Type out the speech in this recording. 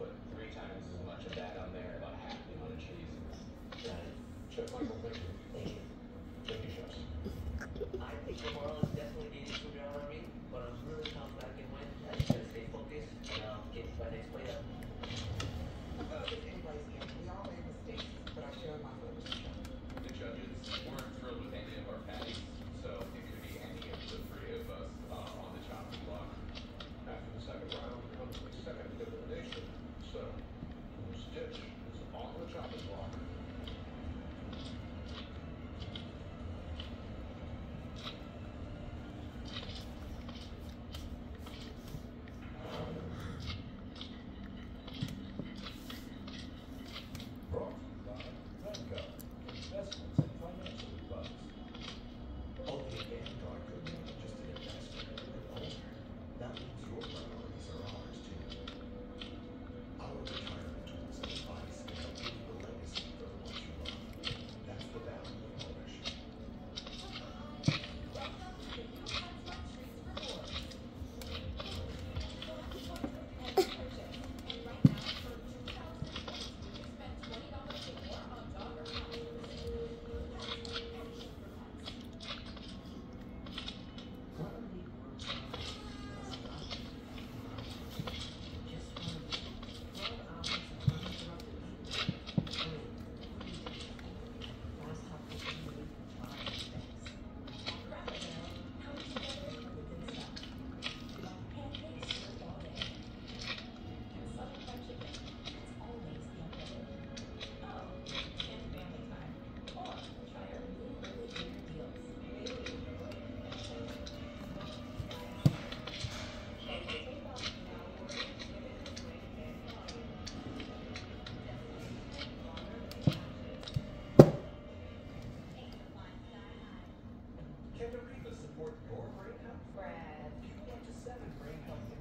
put three times as much of that on there, about half the amount of cheese. Right. Chef Michael, I think tomorrow is definitely needed for me, but I'm really confident I can win. I just gotta stay focused, and I'll get my next play up. Can the Riva support your brain health? Brad. P1 to 7 brain health.